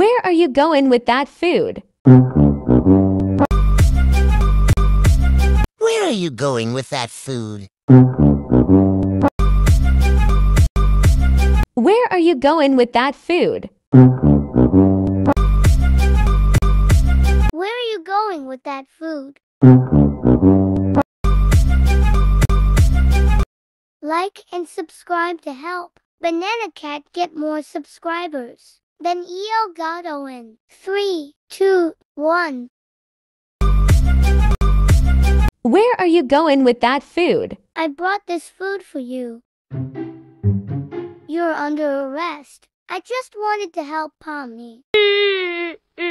Where are you going with that food? Where are you going with that food? Where are you going with that food? Where are you going with that food? Like and subscribe to help Banana Cat get more subscribers. Then EL Gato in 3, 2, 1. Where are you going with that food? I brought this food for you. You're under arrest. I just wanted to help Pomni. Mm, mm,